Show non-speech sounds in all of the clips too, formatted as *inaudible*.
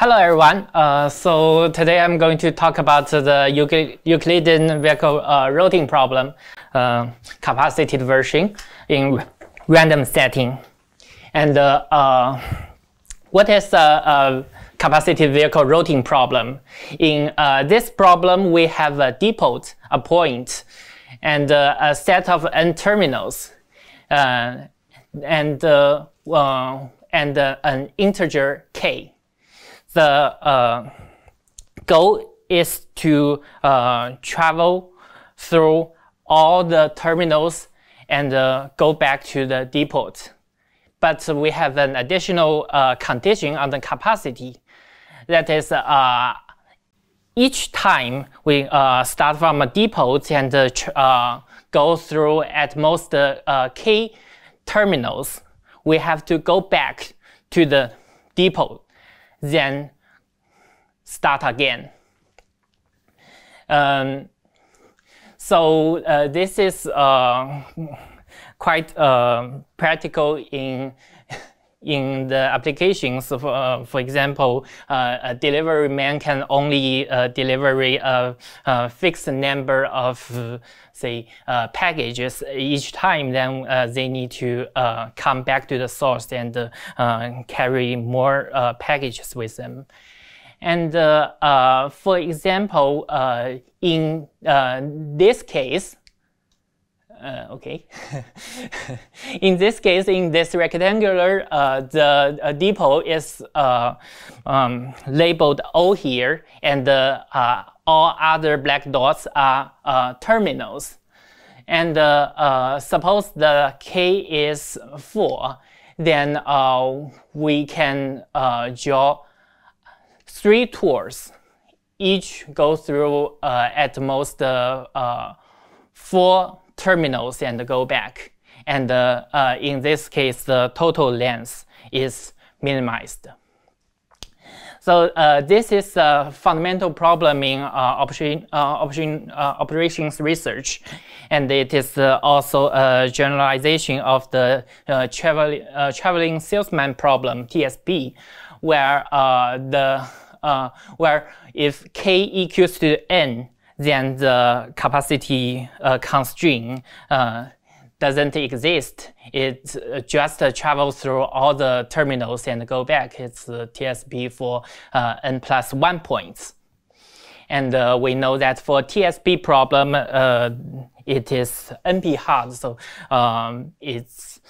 Hello everyone. Uh, so today I'm going to talk about the Euclidean vehicle uh, routing problem, uh, capacitated version in random setting. And uh, uh, what is a, capacitated vehicle routing problem? In uh, this problem, we have a depot, a point, and a set of n terminals, and and an integer k the uh, goal is to uh, travel through all the terminals and uh, go back to the depot. But we have an additional uh, condition on the capacity. That is, uh, each time we start from a depot and go through at most k terminals, we have to go back to the depot then start again. Um, so uh, this is uh, quite uh, practical in in the applications. Of, uh, for example, uh, a delivery man can only uh, deliver a, a, fixed number of, say, packages each time. Then they need to come back to the source and carry more packages with them. And uh, uh, for example, uh, in this case, uh, okay. *laughs* in this case, in this rectangular, uh, the uh, depot is uh, um, labeled O here, and uh, all other black dots are uh, terminals. And suppose the K is 4, then we can draw three tours. Each go through at most four terminals and go back. And uh, uh, in this case, the total length is minimized. So uh, this is a fundamental problem in uh, uh, uh, operations research, and it is also a generalization of the travel, traveling salesman problem (TSP), where the where if k equals to n, then the capacity uh, constraint uh, doesn't exist. It just travels through all the terminals and go back. It's the TSP for uh, n plus one points. And uh, we know that for TSP problem, uh, it is NP hard, so um, it's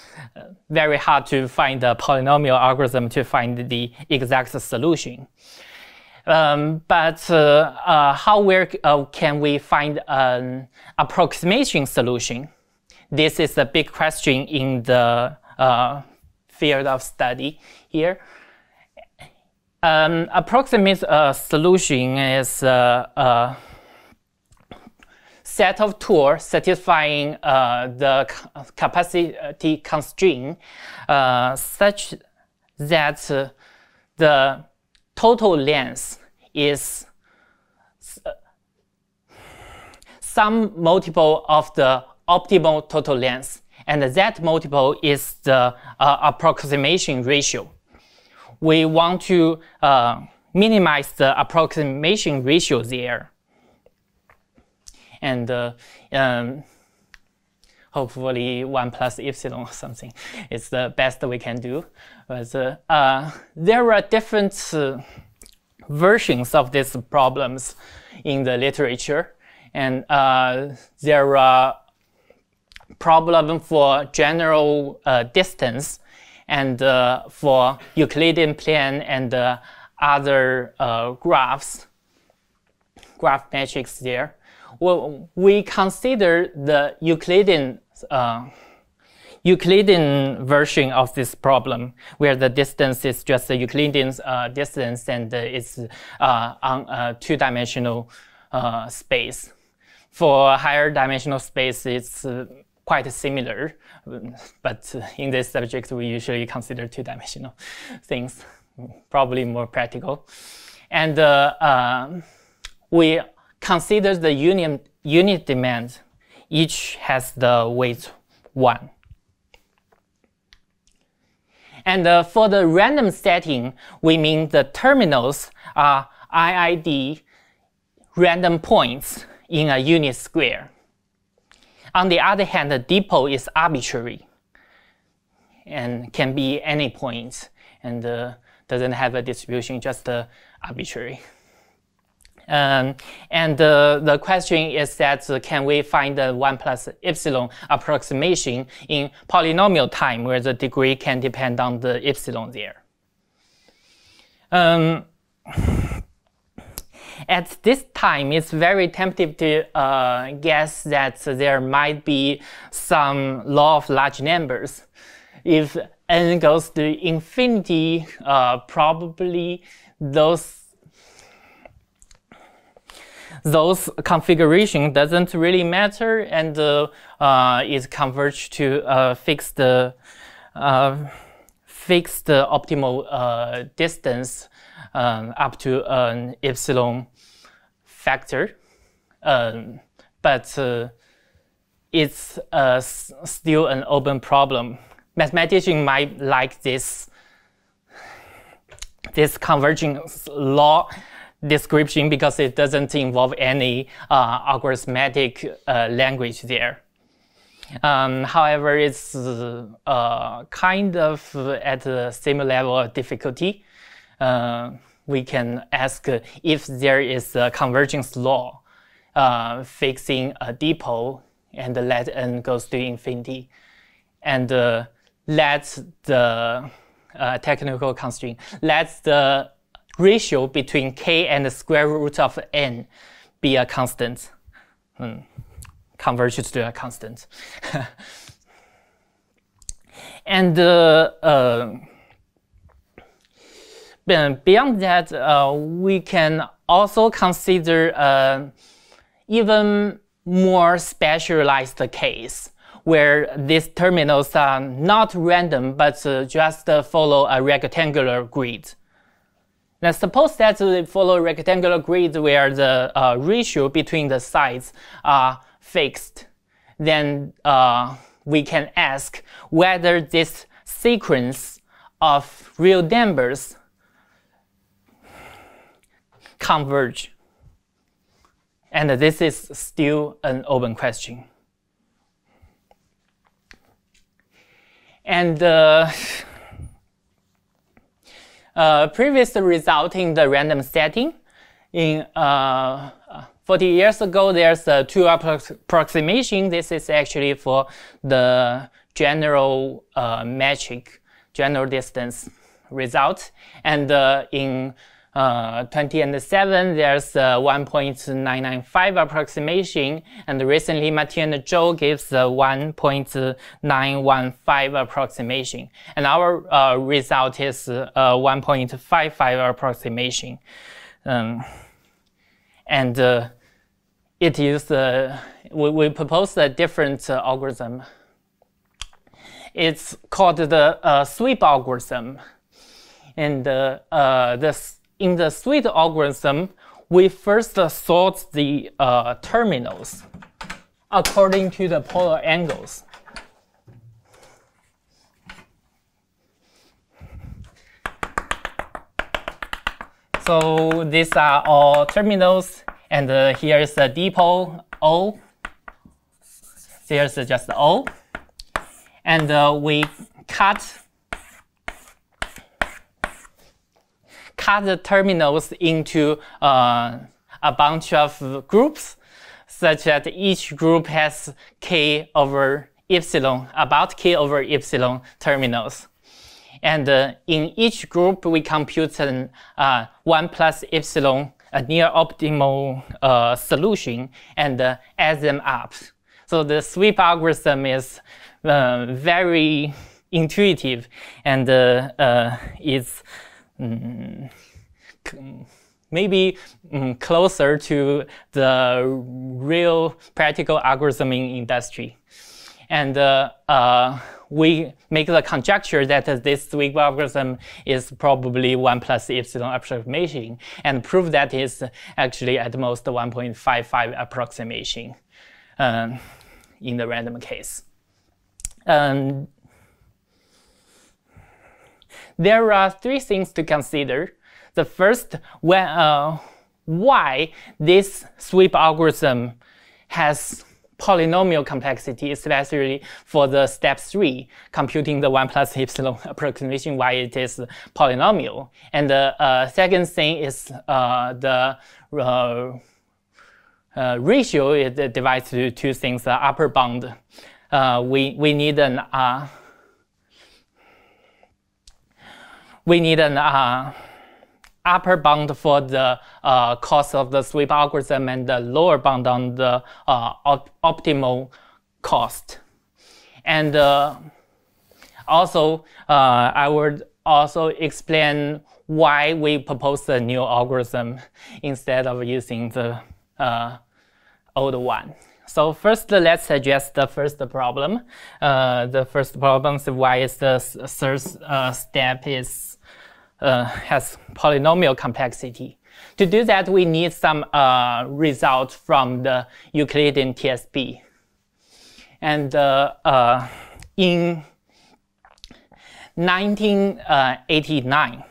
very hard to find a polynomial algorithm to find the exact solution. Um, but uh, uh, how where, uh, can we find an approximation solution? This is a big question in the uh, field of study here. Um, approximate uh, solution is a, a, set of tours satisfying uh, the capacity constraint such that the total length is some multiple of the optimal total length. And that multiple is the uh, approximation ratio. We want to uh, minimize the approximation ratio there. And uh, um, hopefully 1 plus epsilon or something is the best we can do. But uh, there are different uh, versions of these problems in the literature. And uh, there are problems for general uh, distance and uh, for Euclidean plane and uh, other uh, graphs, graph metrics there. Well, we consider the Euclidean uh, Euclidean version of this problem, where the distance is just the Euclidean uh, distance and it's on a two-dimensional uh, space. For higher dimensional space, it's uh, quite similar, but in this subject, we usually consider two-dimensional *laughs* things, probably more practical. And uh, we consider the unit, unit demand. Each has the weight 1. And uh, for the random setting, we mean the terminals are IID random points in a unit square. On the other hand, the depot is arbitrary and can be any point and uh, doesn't have a distribution, just uh, arbitrary. Um, and uh, the question is that uh, can we find the 1 plus epsilon approximation in polynomial time where the degree can depend on the epsilon there? Um, at this time, it's very tempting to uh, guess that there might be some law of large numbers. If n goes to infinity, uh, probably those those configuration doesn't really matter and uh, uh, is converged to uh, fix the uh, fix the optimal uh, distance um, up to an epsilon factor, um, but uh, it's still an open problem. Mathematicians might like this this convergence law description because it doesn't involve any uh, algorithmic uh, language there. Um, however, it's uh, kind of at the same level of difficulty. Uh, we can ask if there is a convergence law uh, fixing a depot and let n goes to infinity, and uh, let the technical constraint let the ratio between k and the square root of n be a constant. Hmm. Converges to a constant. *laughs* and uh, uh, beyond that, uh, we can also consider uh, even more specialized case where these terminals are not random but uh, just follow a rectangular grid. Now suppose that we follow rectangular grid where the uh, ratio between the sides are fixed. Then uh, we can ask whether this sequence of real numbers converge. And this is still an open question. And uh, *laughs* uh, previous result in the random setting. In uh, 40 years ago, there's a two approximation. This is actually for the general uh, metric, general distance result. And uh, in uh, 20 and 7, there's a 1.995 approximation, and recently Mathieu and Zhou gives a 1.915 approximation, and our uh, result is a 1.55 approximation. Um, and uh, it is, uh, we, we propose a different uh, algorithm. It's called the uh, sweep algorithm. And this in the sweep algorithm, we first sort the uh, terminals according to the polar angles. So these are all terminals, and uh, here is the depot O. Here's just O. And uh, we cut cut the terminals into uh, a bunch of groups such that each group has k over epsilon, about k over epsilon terminals. And uh, in each group, we compute an uh, 1 plus epsilon, a near optimal uh, solution, and uh, add them up. So the sweep algorithm is uh, very intuitive and uh, is mm, maybe mm, closer to the real practical algorithm in industry. And uh, uh, we make the conjecture that this sweep algorithm is probably 1 plus epsilon approximation and prove that is actually at most 1.55 approximation um, in the random case. Um, there are three things to consider. The first, when, uh, why this sweep algorithm has polynomial complexity, especially for the step three, computing the 1 plus epsilon *laughs* approximation, why it is polynomial. And the uh, second thing is uh, the uh, uh ratio, it divides to two things, the upper bound. Uh, we, we need an uh, we need an upper bound for the uh, cost of the sweep algorithm and the lower bound on the uh, op optimal cost. And uh, also, uh, I would also explain why we propose a new algorithm instead of using the uh, old one. So first, let's address the first problem. Uh, the first problem is why is the third step is uh, has polynomial complexity. To do that, we need some uh, results from the Euclidean TSP. And uh, uh in 1989,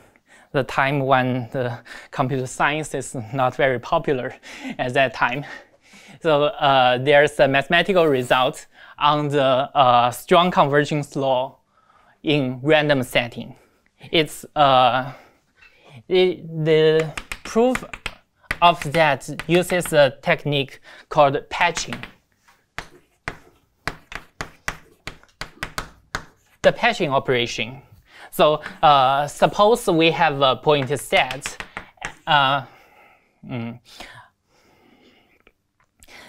the time when the computer science is not very popular at that time. So uh, there's a mathematical result on the uh, strong convergence law in random setting it's uh, it, the proof of that uses a technique called patching. The patching operation. So uh, suppose we have a point set. Uh, mm,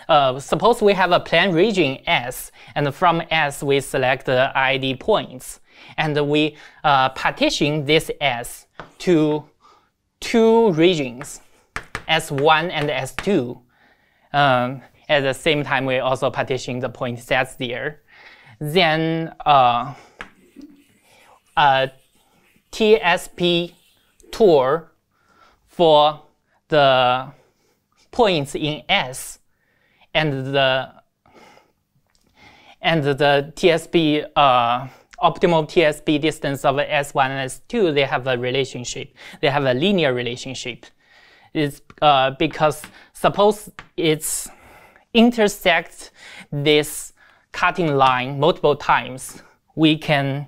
uh, suppose we have a plane region S, and from S we select the ID points and we uh, partition this S to two regions, S1 and S2. Um, at the same time, we also partition the point sets there. Then uh, TSP tour for the points in S and the and the TSP uh, optimal TSP distance of S1 and S2, they have a relationship. They have a linear relationship. It's uh, because suppose it's intersect this cutting line multiple times, we can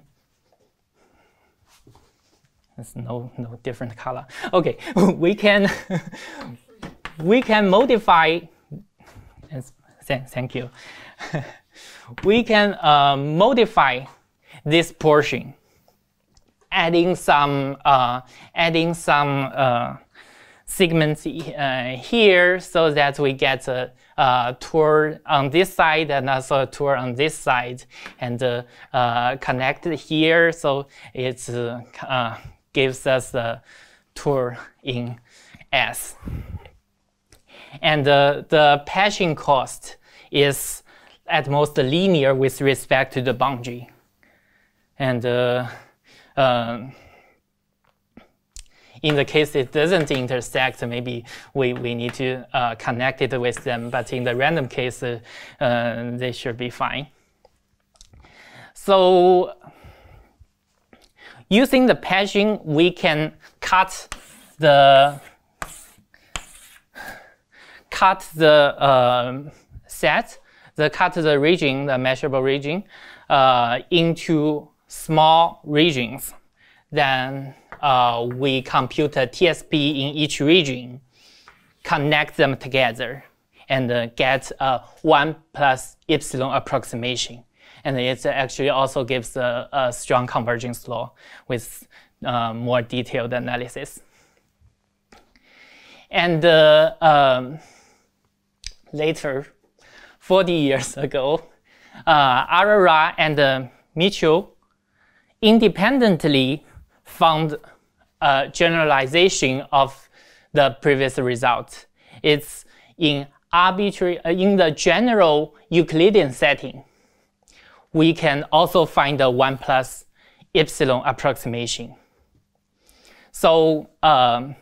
there's no no different color. Okay, *laughs* we can *laughs* we can modify. Thank you. *laughs* we can uh, modify this portion, adding some uh, adding some uh, segments uh, here so that we get a, a, tour on this side and also a tour on this side and uh, uh, connected here. So it uh, gives us a tour in S. And the patching cost is at most linear with respect to the boundary and uh, uh, in the case it doesn't intersect, maybe we, we need to uh, connect it with them. But in the random case, uh, uh, they should be fine. So using the patching, we can cut the cut the uh, set, the cut the region, the measurable region, into small regions, then uh, we compute a TSP in each region, connect them together, and uh, get a 1 plus epsilon approximation. And it actually also gives a, a strong convergence law with uh, more detailed analysis. And uh, um, later, 40 years ago, uh, Arora and uh, Mitchell independently found a generalization of the previous result. It's in arbitrary, uh, in the general Euclidean setting. We can also find a 1 plus epsilon approximation. So um,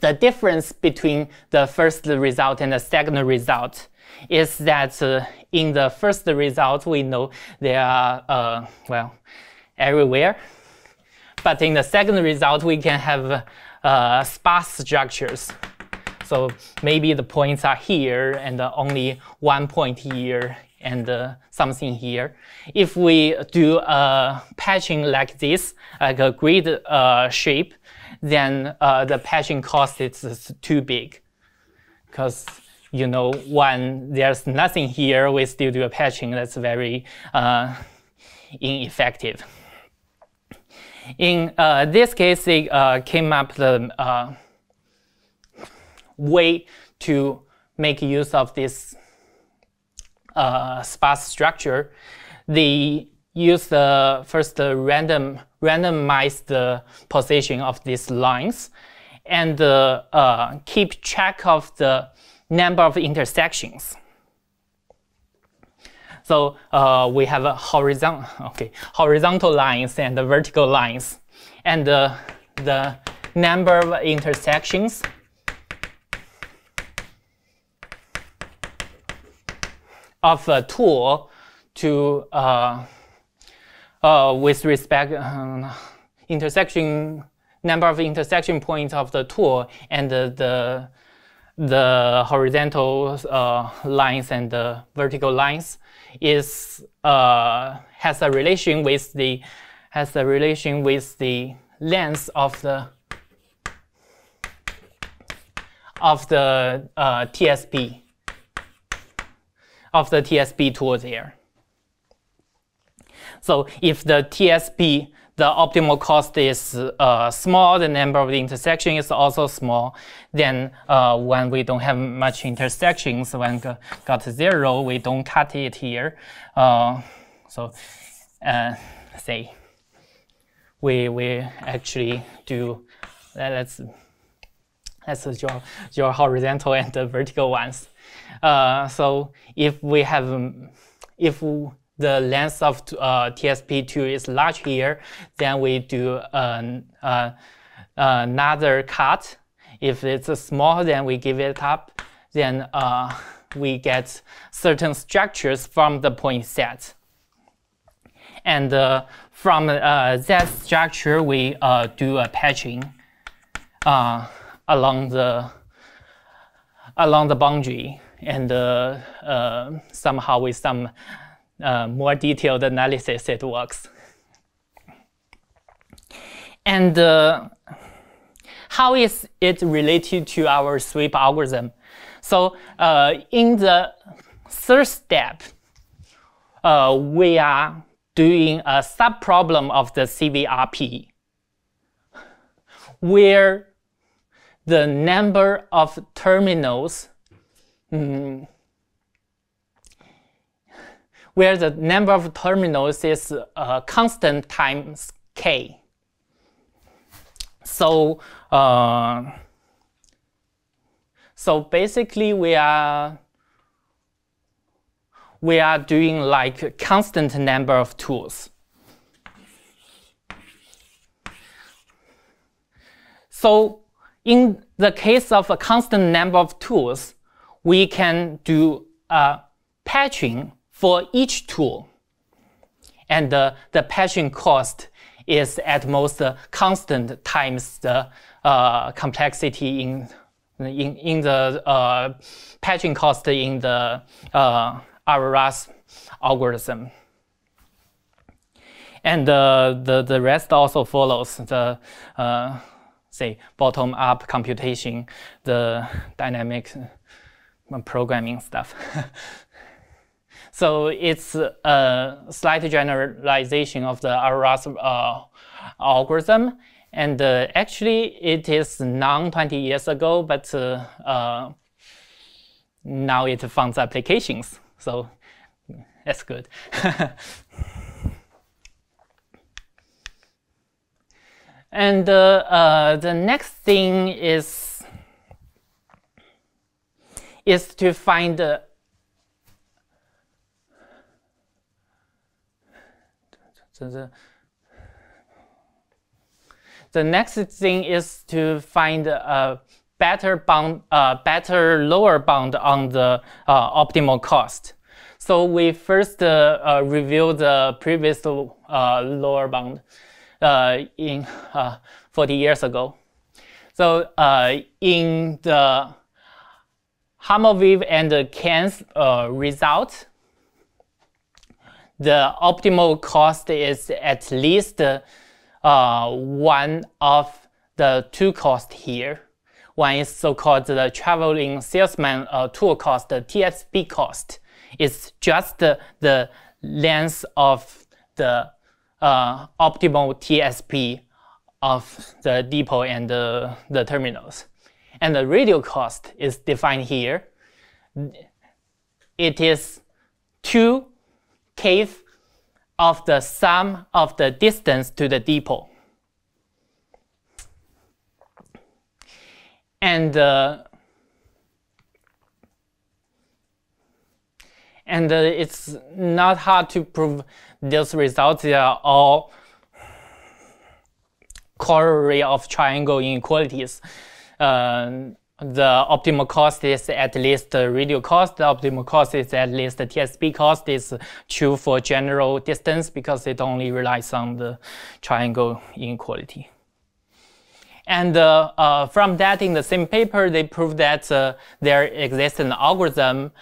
the difference between the first result and the second result is that uh, in the first result, we know there are, uh, well, everywhere. but in the second result, we can have uh, sparse structures. So maybe the points are here and only one point here and uh, something here. If we do a patching like this, like a grid uh, shape, then uh, the patching cost is, is too big. Because, you know, when there's nothing here, we still do a patching that's very uh, ineffective. In uh, this case, they uh, came up the way to make use of this uh, sparse structure, they use the first the random randomize the position of these lines and uh, uh, keep track of the number of intersections. So uh, we have a horizontal, okay, horizontal lines and vertical lines, and uh, the number of intersections. Of a tour to uh, uh, with respect um, intersection number of intersection points of the tour and the the, the horizontal uh, lines and the vertical lines is uh, has a relation with the has a relation with the length of the of the uh, TSP of the TSP tour there. So if the TSP, the optimal cost is uh, small, the number of the intersection is also small, then uh, when we don't have much intersections, when got zero, we don't cut it here. Uh, so uh, say we, we actually do, let's, let's draw, draw horizontal and the vertical ones. Uh, so if we have, if the length of uh, TSP tour is large here, then we do an, uh, another cut. If it's small, then we give it up. Then uh, we get certain structures from the point set. And uh, from uh, that structure, we do a patching along the along the boundary and uh, uh, somehow with some uh, more detailed analysis it works. And how is it related to our sweep algorithm? So in the third step, uh, we are doing a subproblem of the CVRP where the number of terminals mm, where the number of terminals is uh, constant times k. So, uh, so basically we are we are doing like constant number of tours. So in the case of a constant number of tours, we can do uh, patching for each tour. And uh, the patching cost is at most uh, constant times the uh, complexity in, in, in the uh, patching cost in the uh, Arora's algorithm. And the, the rest also follows the say bottom-up computation, the dynamic programming stuff. *laughs* so it's a slight generalization of the uh, algorithm. And uh, actually, it is non 20 years ago, but uh, uh, now it finds applications. So that's good. *laughs* and uh, uh, the next thing is is to find the the, next thing is to find a better bound, uh, better lower bound on the uh, optimal cost. So we first uh, uh review the previous uh, lower bound. in 40 years ago. So in the Haimovich and Kan's result, the optimal cost is at least uh, one of the two costs here. One is so-called the traveling salesman uh, tour cost, the TSP cost. It's just the, the length of the uh, optimal TSP of the depot and the, the terminals. And the radial cost is defined here. It is 2 kth of the sum of the distance to the depot. And uh, and uh, it's not hard to prove those results. They are all corollary of triangle inequalities. Uh, the optimal cost is at least the radial cost. The optimal cost is at least the TSP cost is true for general distance because it only relies on the triangle inequality. And uh, uh, from that, in the same paper, they proved that uh, there exists an algorithm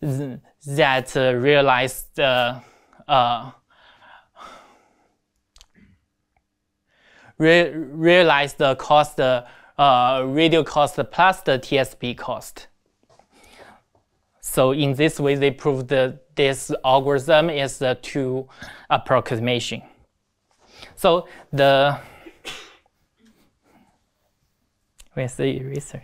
that uh, realized uh, re realized the cost uh, radial cost plus the TSP cost. So in this way, they proved that this algorithm is a true approximation. So the where's the eraser?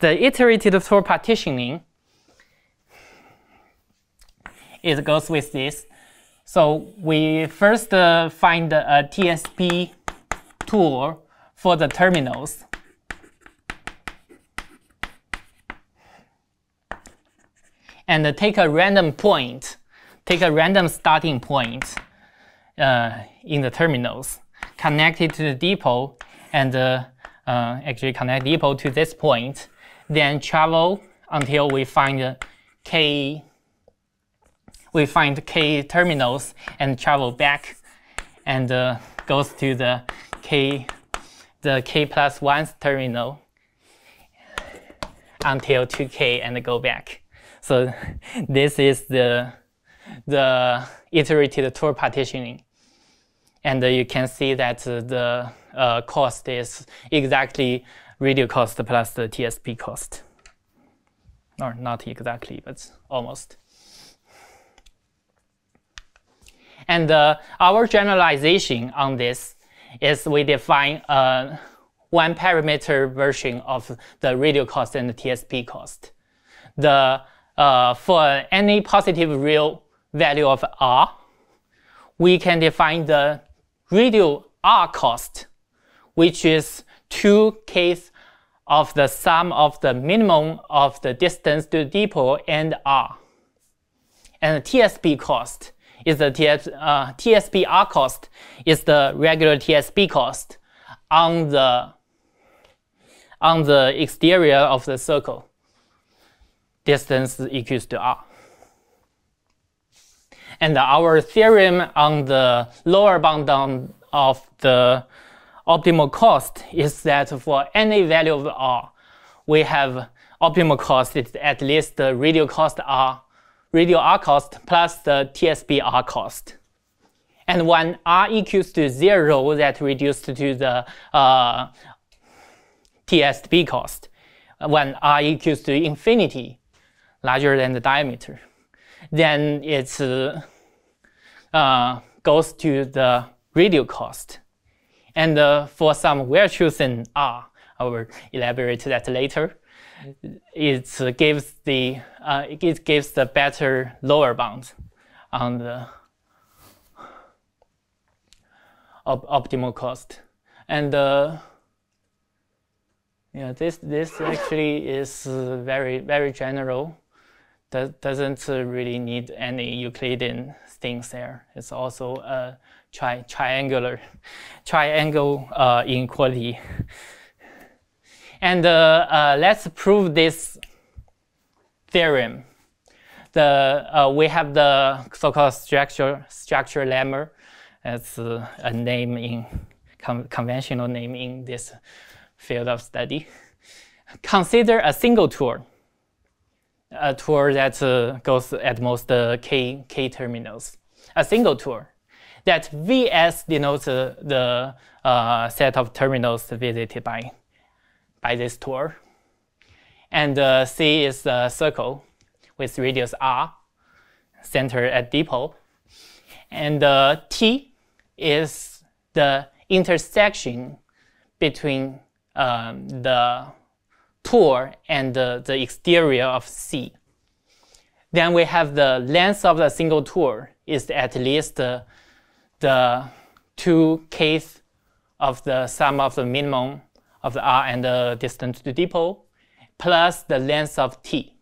The iterated tour partitioning, it goes with this. So we first uh, find a TSP tour for the terminals. And take a random point, take a random starting point uh, in the terminals, connect it to the depot, and uh, uh actually connect depot to this point, then travel until we find k we find k terminals and travel back and uh, goes to the k the k plus one terminal until 2k and go back. So *laughs* this is the the iterated tour partitioning. And uh, you can see that uh, the uh, cost is exactly radial cost plus the TSP cost. Or not exactly, but almost. And uh, our generalization on this is we define a one parameter version of the radial cost and the TSP cost. The, uh, for any positive real value of R, we can define the radial R cost, which is 2 case of the sum of the minimum of the distance to the depot and R. And the TSP cost is the TS, uh, TSP R cost is the regular TSP cost on the on the exterior of the circle. Distance equals to R. And our theorem on the lower bound of the optimal cost is that for any value of R, we have optimal cost is at least the radial cost R, radial R cost plus the TSP R cost. And when R equals to zero, that reduced to the uh, TSP cost. When R equals to infinity, larger than the diameter, then it uh, goes to the radial cost. And uh, for some well-chosen R, I will elaborate that later. It gives the uh, it gives the better lower bound on the op optimal cost. And uh, yeah, this this actually is very very general. That doesn't really need any Euclidean things there. It's also a tri triangular triangle uh, inequality. And uh, uh, let's prove this theorem. The, uh, we have the so-called structure, structure lemma. That's a name in con conventional name in this field of study. Consider a single tour, a tour that uh, goes at most uh, k, k terminals, a single tour. That Vs denotes uh, the set of terminals visited by, by this tour. And C is a circle with radius r, centered at depot. And T is the intersection between um, the tour and the, the exterior of C. Then we have the length of the single tour is at least uh, the two kth of the sum of the minimum of the r and the distance to depot plus the length of t.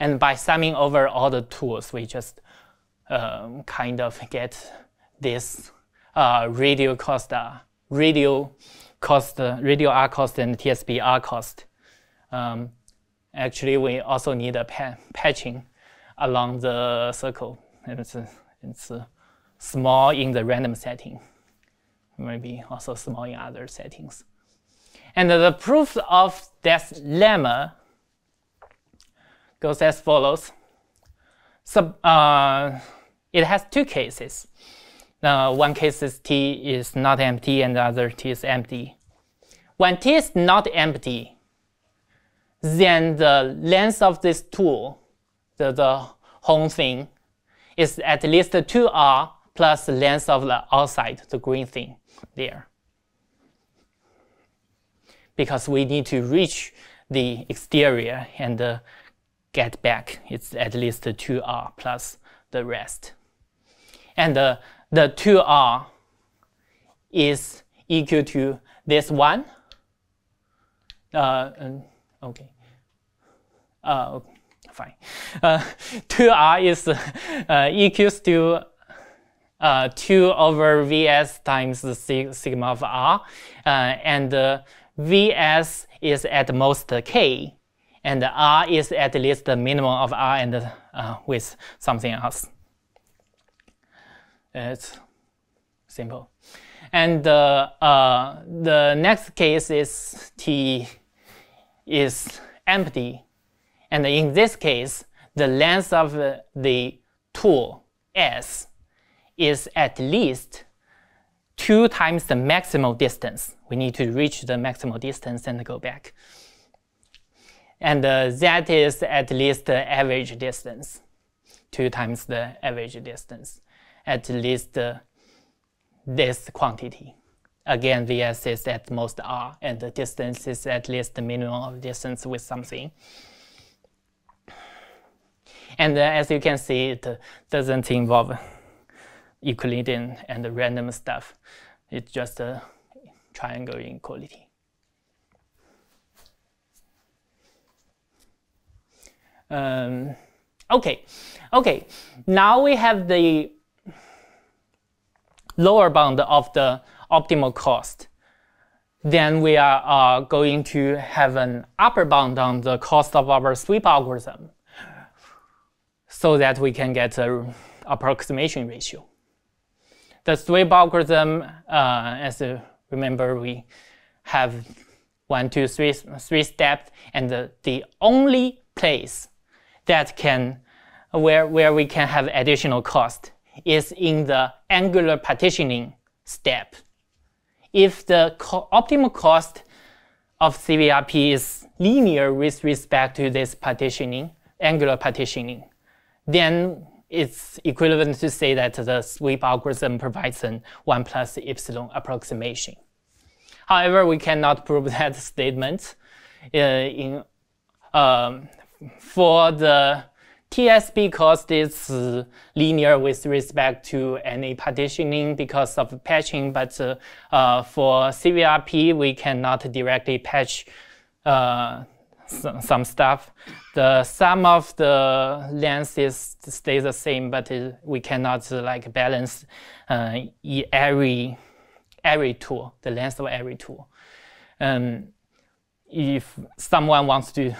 And by summing over all the tours, we just um, kind of get this uh, radial cost, uh, radial cost, uh, radial R cost and TSP R cost. Um, actually, we also need a pa patching along the circle. It's, it's small in the random setting, maybe also small in other settings. And the proof of this lemma goes as follows. So, uh, it has two cases. Uh, one case is T is not empty and the other T is empty. When T is not empty, then the length of this tour, the, the whole thing, is at least 2r plus the length of the outside, the green thing there because we need to reach the exterior and uh, get back. It's at least 2r plus the rest. And uh, the 2r is equal to this one. Uh, okay. Uh, fine. Uh, *laughs* 2r is uh, equals to uh, 2 over vs times the sigma of r. Uh, and uh, Vs is at most k, and R is at least the minimum of R and uh, with something else. It's simple. And uh, the next case is T is empty. And in this case, the length of the tour S is at least two times the maximal distance. We need to reach the maximal distance and go back. And uh, that is at least the average distance, two times the average distance, at least uh, this quantity. Again, Vs is at most r, and the distance is at least the minimum of distance with something. And uh, as you can see, it doesn't involve Euclidean and random stuff. It's just a triangle inequality. Um, okay, okay. Now we have the lower bound of the optimal cost. Then we are uh, going to have an upper bound on the cost of our sweep algorithm so that we can get an approximation ratio. The sweep algorithm, uh, as you remember, we have one, two, three, three steps, and the, the only place that can, where, where we can have additional cost is in the angular partitioning step. If the co optimal cost of CVRP is linear with respect to this partitioning, angular partitioning, then it's equivalent to say that the sweep algorithm provides an 1 plus epsilon approximation. However, we cannot prove *laughs* that statement. Uh, in, um, for the Cost is uh, linear with respect to any partitioning because of patching, but uh, uh for CVRP, we cannot directly patch uh, some stuff. The sum of the lengths stays the same, but it, we cannot uh, like balance uh, every every tour, the length of every tour. Um, if someone wants to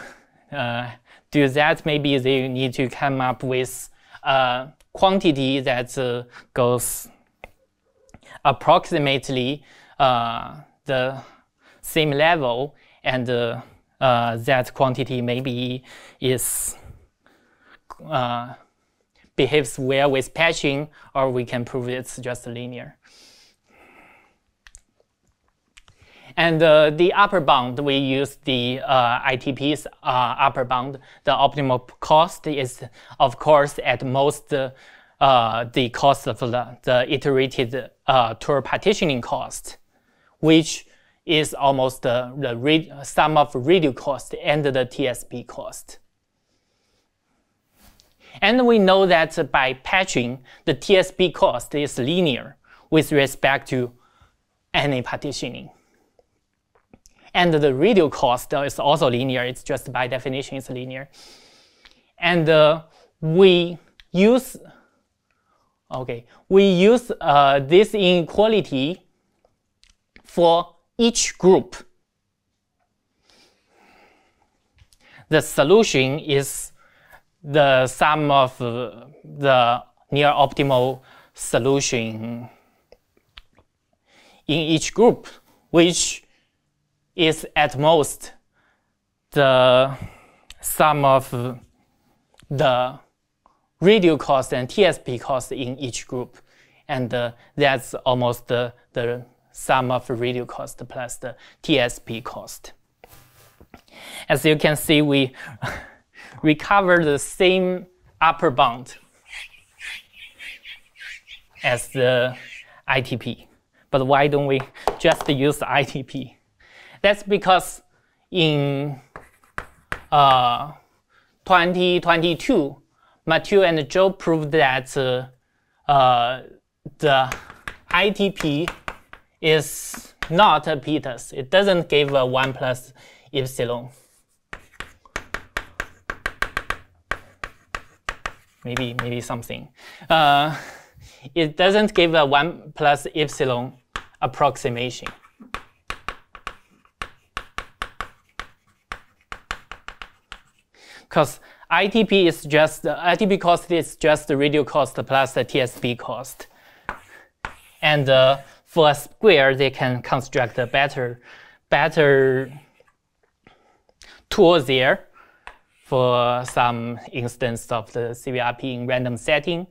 uh, do that, maybe they need to come up with a quantity that uh, goes approximately uh, the same level and uh, uh, that quantity maybe is uh, behaves well with patching or we can prove it's just linear. And uh, the upper bound, we use the uh, ITP's uh, upper bound. The optimal cost is, of course, at most uh, the cost of the, the iterated uh, tour partitioning cost, which is almost the, the sum of radial cost and the TSP cost. And we know that by patching, the TSP cost is linear with respect to any partitioning. And the radial cost is also linear. It's just by definition, it's linear. And uh, we use, okay, we use uh, this inequality for each group. The solution is the sum of uh, the near optimal solution in each group, which is at most the sum of the radial cost and TSP cost in each group. And uh, that's almost the, the sum of radial cost plus the TSP cost. As you can see, we *laughs* recover the same upper bound as the ITP. But why don't we just use the ITP? That's because in uh, 2022, Mathieu and Zhou proved that uh, the ITP is not a PTAS. It doesn't give a 1 plus epsilon. Maybe, maybe something. Uh, it doesn't give a 1 plus epsilon approximation. Because ITP is just ITP cost is just the radial cost plus the TSP cost. And uh, for a square, they can construct a better, better tool there for some instance of the CVRP in random setting.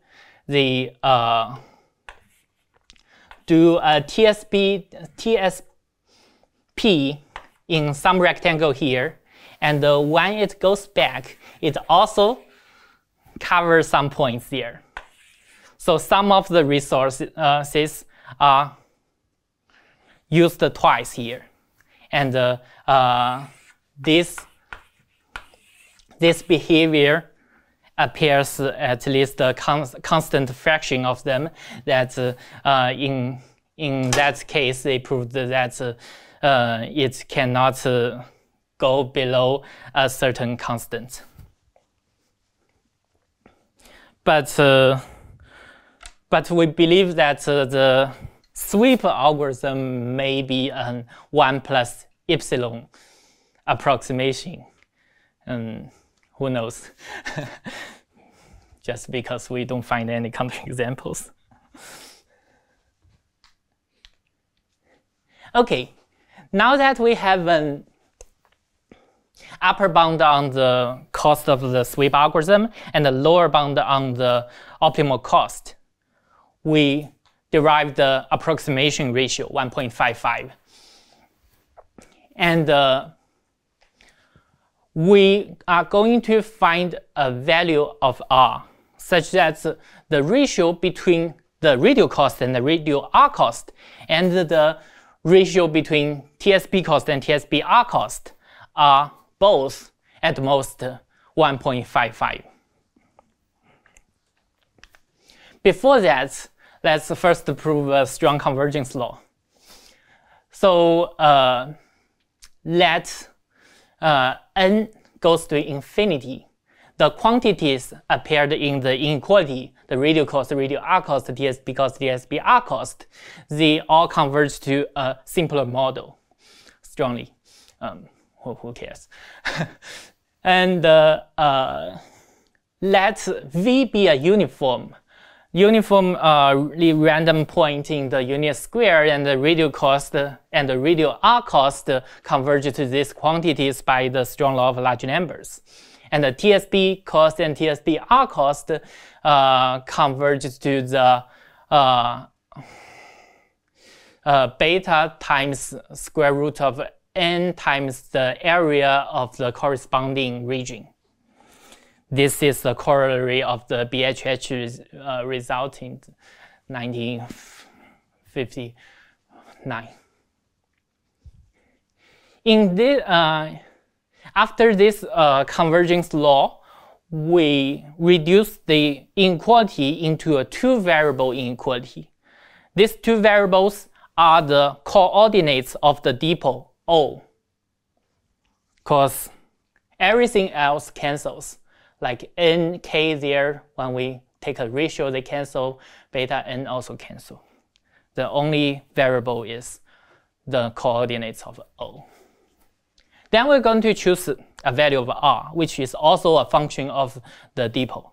They uh, do a TSP, TSP in some rectangle here and uh, when it goes back, it also covers some points there. So some of the resources uh, are used twice here. And uh, uh, this, this behavior appears at least a constant fraction of them that uh, in, in that case they proved that uh, it cannot go below a certain constant. But, uh, but we believe that uh, the sweep algorithm may be an 1 plus epsilon approximation. Um, who knows? *laughs* Just because we don't find any counterexamples. *laughs* okay, now that we have an upper bound on the cost of the sweep algorithm and the lower bound on the optimal cost, we derive the approximation ratio 1.55. And uh, we are going to find a value of R such that the ratio between the radial cost and the radial R cost and the ratio between TSP cost and TSP R cost are both at most 1.55. Before that, let's first prove a strong convergence law. So uh, let uh, n goes to infinity. The quantities appeared in the inequality, the radial cost, the radial R cost, TSP cost, TSP R cost, they all converge to a simpler model strongly. Um, who, who cares? *laughs* and uh, uh, let V be a uniform uniform uh, random point in the unit square and the radial cost and the radial R cost converge to these quantities by the strong law of large numbers. And the TSP cost and TSP R cost uh, converge to the uh, uh, beta times square root of n times the area of the corresponding region. This is the corollary of the BHH uh, result in 1959. In this, uh, after this uh, convergence law, we reduce the inequality into a two-variable inequality. These two variables are the coordinates of the depot O, because everything else cancels like n, k there, when we take a ratio, they cancel, beta n also cancel. The only variable is the coordinates of O. Then we're going to choose a value of r, which is also a function of the depot.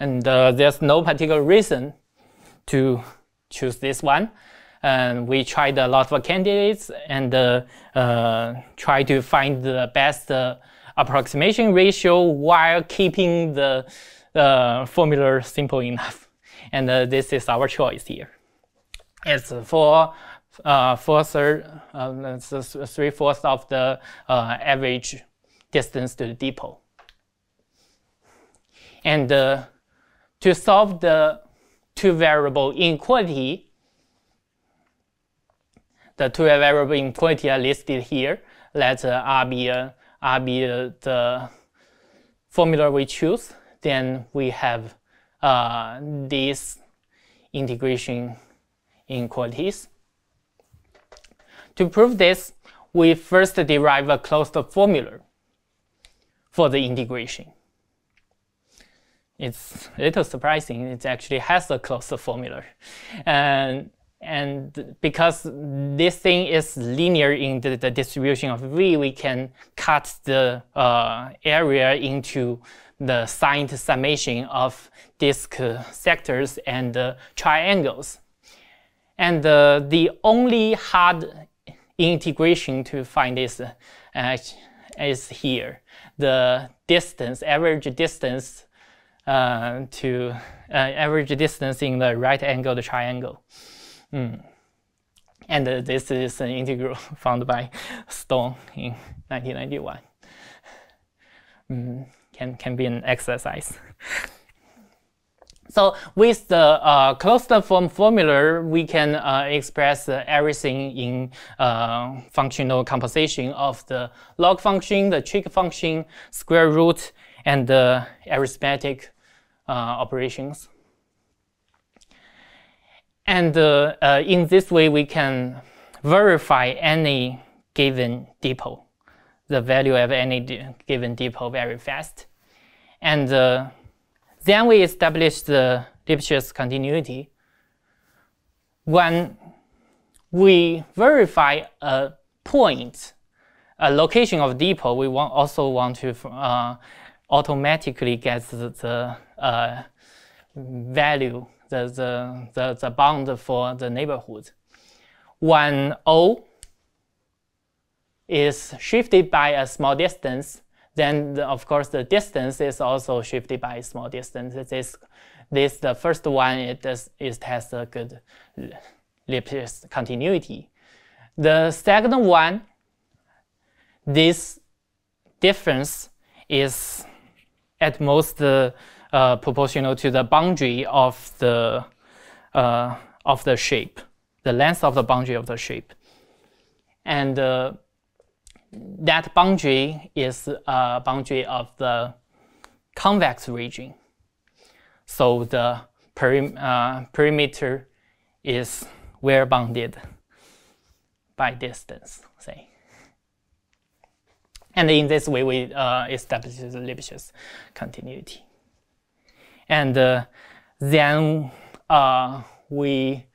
And uh, there's no particular reason to choose this one. And we tried a lot of candidates and uh, uh, try to find the best uh, approximation ratio while keeping the formula simple enough. And this is our choice here. It's for uh, four third, uh, three fourths of the uh, average distance to the depot. And uh, to solve the two variable inequality, the two variable inequality are listed here. Let uh, R be a are be the formula we choose, then we have uh, these integration inequalities. To prove this, we first derive a closed formula for the integration. It's a little surprising, it actually has a closed formula. And and because this thing is linear in the, the distribution of V, we can cut the uh, area into the signed summation of disk sectors and uh, triangles. And uh, the only hard integration to find this uh, is here. The distance, average distance uh, to uh, average distance in the right angled triangle. Mm. And uh, this is an integral *laughs* found by Stone in 1991. Mm, can, can be an exercise. So with the uh, closed form formula, we can uh, express uh, everything in uh, functional composition of the log function, the trig function, square root, and the arithmetic uh, operations. And uh, uh, in this way, we can verify any given depot, the value of any given depot very fast. And uh, then we establish the Lipschitz continuity. When we verify a point, a location of depot, we want also want to uh, automatically get the, the uh, value the, the, the, the bound for the neighborhood. When O is shifted by a small distance, then the, of course the distance is also shifted by a small distance. This, this the first one it does it has a good Lipschitz continuity. The second one, this difference is at most uh, uh, proportional to the boundary of the uh, of the shape, the length of the boundary of the shape, and uh, that boundary is a boundary of the convex region. So the perim uh, perimeter is well bounded by distance, say. And in this way, we uh, establish the Lipschitz continuity. And uh, then uh, we,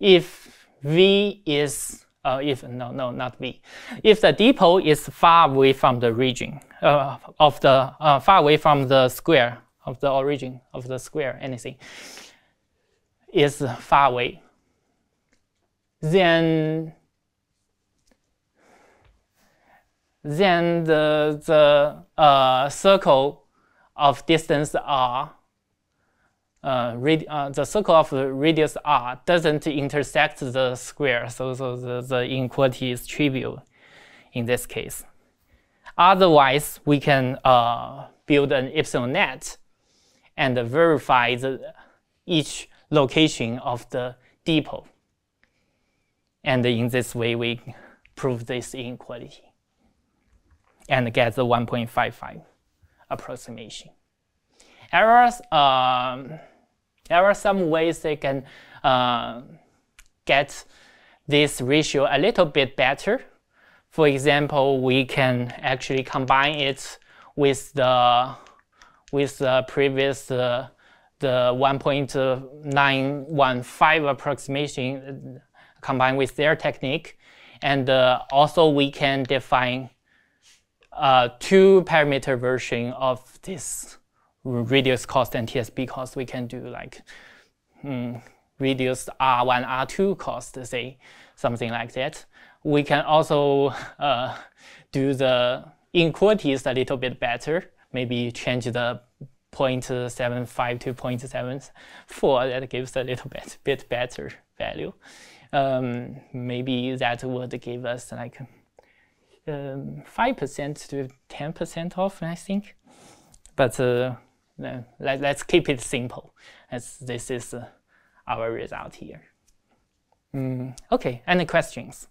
if V is uh, if no no not v, if the depot is far away from the region uh, of the uh, far away from the square of the origin of the square anything is far away, then then the the uh, circle of distance r uh, uh, the circle of the radius r doesn't intersect the square, so, so the, the inequality is trivial in this case. Otherwise, we can uh, build an epsilon net and verify the, each location of the depot. And in this way, we prove this inequality and get the 1.55 approximation. Errors, um, there are some ways they can uh, get this ratio a little bit better. For example, we can actually combine it with the with the previous uh, the 1.915 approximation combined with their technique. And uh, also we can define a two parameter version of this radius cost and TSP cost, we can do like mm, reduce R1, R2 cost, say something like that. We can also uh, do the inequalities a little bit better, maybe change the 0.75 to 0.74, that gives a little bit, bit better value. Um, maybe that would give us like 5% um, to 10% off, I think. But uh, let, let's keep it simple as this is uh, our result here. Mm, okay, any questions?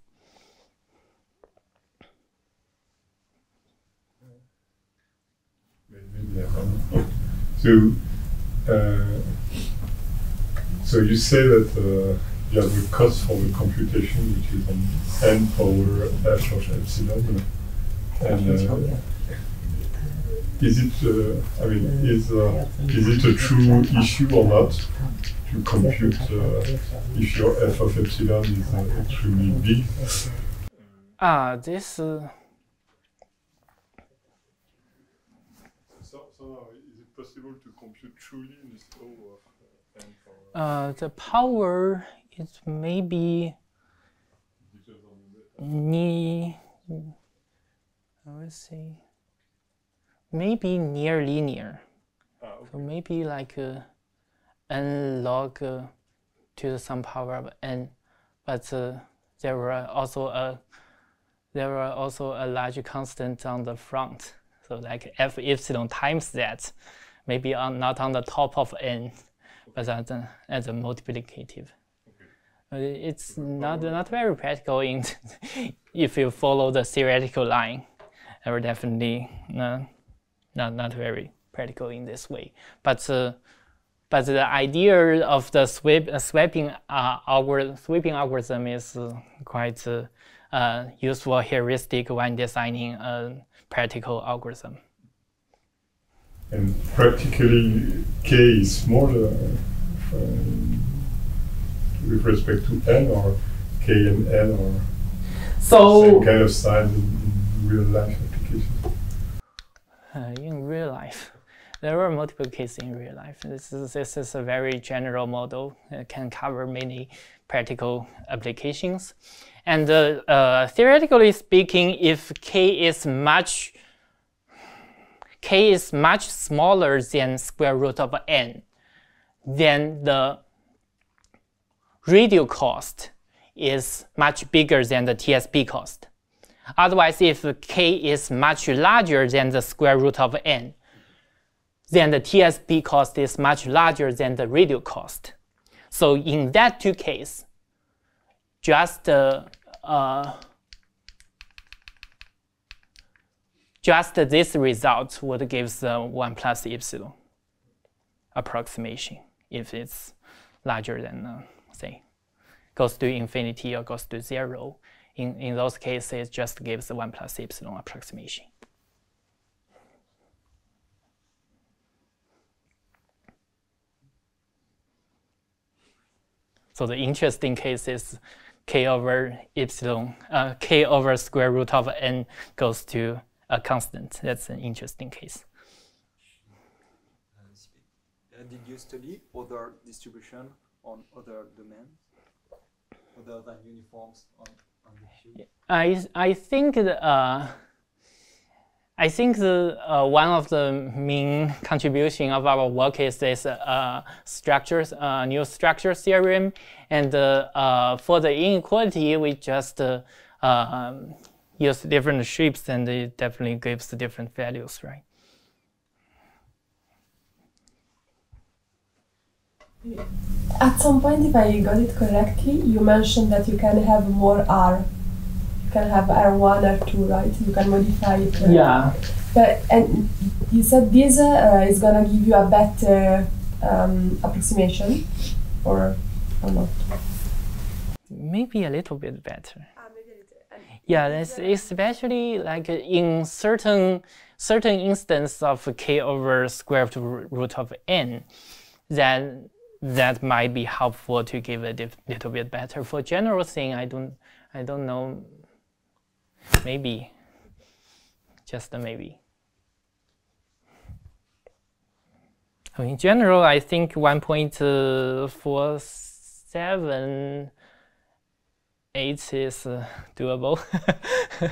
So, uh, so you say that uh, you have the cost for the computation, which is on n power f of epsilon, and uh, is it, uh, I mean, is, uh, is it a true issue or not to compute uh, if your f of epsilon is uh, extremely big? Ah, this. Uh, so, so is it possible to compute truly this O of uh, n power? Uh, the power is maybe near. Let's see maybe near linear. Ah, okay. So maybe like uh, n log uh, to some power of n, but uh, there were also a there were also a large constant on the front. So like f epsilon times that, maybe on, not on the top of n, but as a, as a multiplicative. Uh, it's not not very practical in *laughs* if you follow the theoretical line. Definitely uh, not not very practical in this way. But uh, but the idea of the sweep, uh, sweeping uh, algorithm, sweeping algorithm is uh, quite uh, uh, useful heuristic when designing a practical algorithm. And practically, k is smaller with respect to n, or k and n or so same kind of size in, in real life applications. Uh, in real life. There are multiple cases in real life. This is, this is a very general model. It can cover many practical applications. And uh, uh, theoretically speaking, if k is much k is much smaller than square root of n, then the radial cost is much bigger than the TSP cost. Otherwise, if k is much larger than the square root of n, then the TSP cost is much larger than the radial cost. So in that two case, just uh, uh, just this result would give the 1 plus epsilon approximation if it's larger than, uh, say, goes to infinity or goes to 0 in, in those cases, just gives the 1 plus epsilon approximation. So the interesting case is k over epsilon, uh, k over square root of n goes to a constant. That's an interesting case. Did you study other distribution on other domains, other than uniforms on? I I think that, uh, I think the uh, one of the main contribution of our work is this uh, structures, uh, new structure theorem, and uh, uh, for the inequality we just um, use different shapes, and it definitely gives different values, right? At some point, if I got it correctly, you mentioned that you can have more R. You can have R1, R2, right? You can modify it. uh, Yeah. But and you said this uh, is gonna give you a better um, approximation, or or not? Maybe a little bit better. Ah, maybe a little. And Yeah, that's especially like in certain certain instance of k over square root root of n, then that might be helpful to give it a little bit better. For general thing, I don't I don't know. Maybe, just maybe. In general, I think 1.47 8 is uh, doable. *laughs*